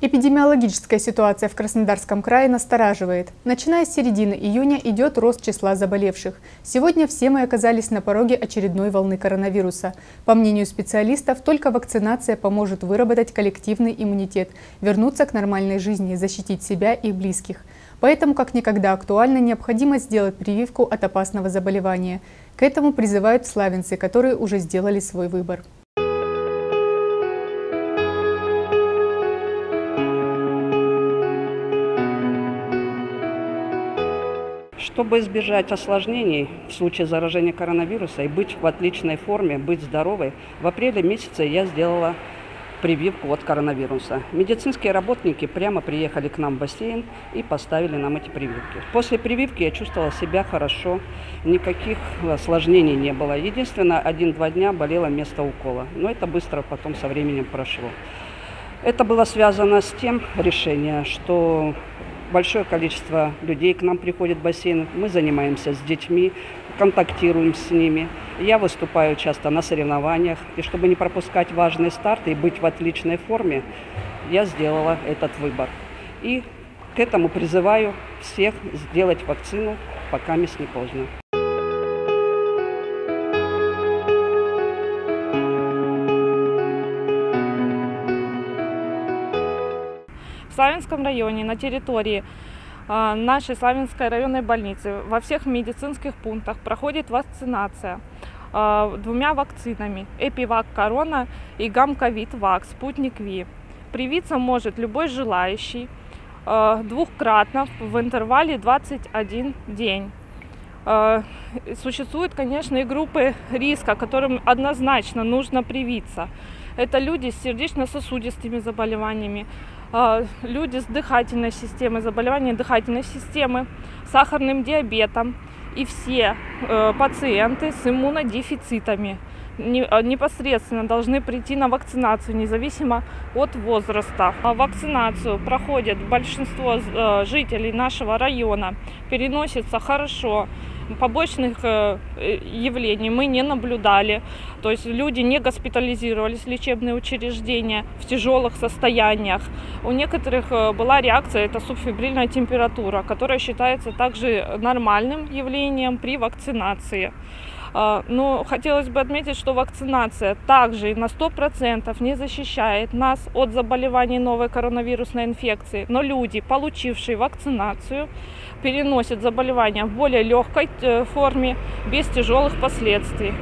Эпидемиологическая ситуация в Краснодарском крае настораживает. Начиная с середины июня идет рост числа заболевших. Сегодня все мы оказались на пороге очередной волны коронавируса. По мнению специалистов, только вакцинация поможет выработать коллективный иммунитет, вернуться к нормальной жизни, защитить себя и близких. Поэтому как никогда актуальна необходимость сделать прививку от опасного заболевания. К этому призывают славянцы, которые уже сделали свой выбор. Чтобы избежать осложнений в случае заражения коронавируса и быть в отличной форме, быть здоровой, в апреле месяце я сделала прививку от коронавируса. Медицинские работники прямо приехали к нам в бассейн и поставили нам эти прививки. После прививки я чувствовала себя хорошо, никаких осложнений не было. Единственное, один-два дня болело место укола, но это быстро потом со временем прошло. Это было связано с тем решением, что большое количество людей к нам приходит в бассейн. Мы занимаемся с детьми, контактируем с ними. Я выступаю часто на соревнованиях. И чтобы не пропускать важные старты и быть в отличной форме, я сделала этот выбор. И к этому призываю всех сделать вакцину, пока не поздно. Славянском районе на территории а, нашей Славянской районной больницы во всех медицинских пунктах проходит вакцинация а, двумя вакцинами Эпивак Корона и Гамковид Вак Спутник Ви. Привиться может любой желающий а, двухкратно в интервале 21 день. Существуют, конечно, и группы риска, которым однозначно нужно привиться. Это люди с сердечно-сосудистыми заболеваниями, люди с дыхательной системой, заболеванием дыхательной системы, сахарным диабетом. И все э, пациенты с иммунодефицитами а, непосредственно должны прийти на вакцинацию, независимо от возраста. А вакцинацию проходит большинство э, жителей нашего района, переносится хорошо побочных э, явлений мы не наблюдали. То есть люди не госпитализировались лечебные учреждения в тяжелых состояниях. У некоторых э, была реакция, это субфибрильная температура, которая считается также нормальным явлением при вакцинации. А, но хотелось бы отметить, что вакцинация также на 100% не защищает нас от заболеваний новой коронавирусной инфекции. Но люди, получившие вакцинацию, переносят заболевания в более легкой э, форме, без тяжелых последствий.